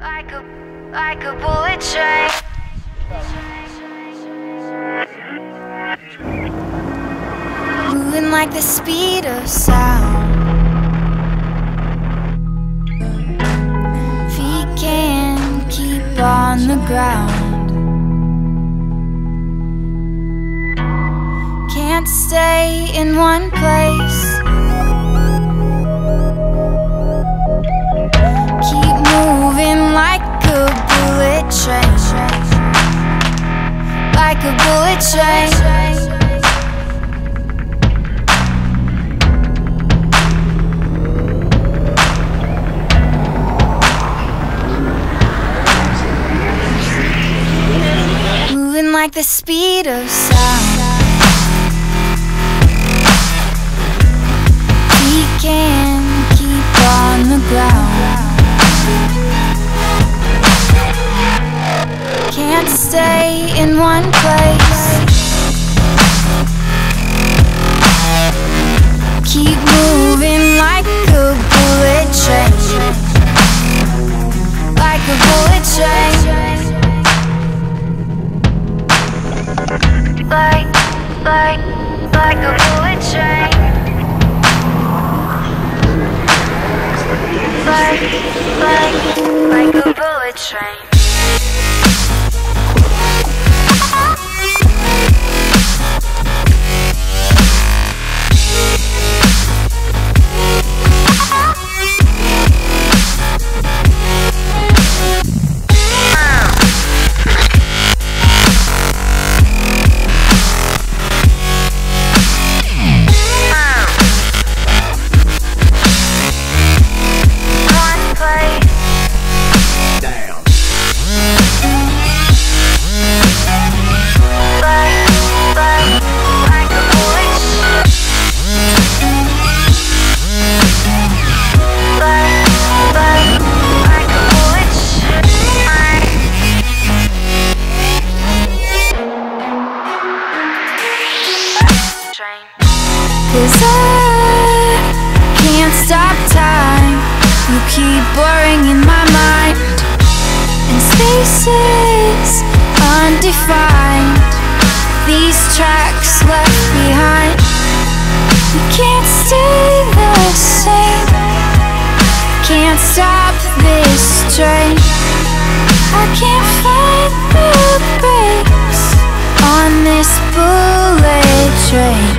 Like a, like a bullet train. Moving like the speed of sound. Feet can't keep on the ground. Stay in one place. Keep moving like a bullet train. Like a bullet train. Moving like the speed of sound. Stay in one place. Keep moving like a bullet train. Like a bullet train. like, like, like a bullet train. Like, like, like a bullet train. Train. Cause I can't stop time. You keep blurring in my mind. And spaces undefined. These tracks left behind. We can't stay the same. Can't stop this train. I can't find the brakes on this bullet train.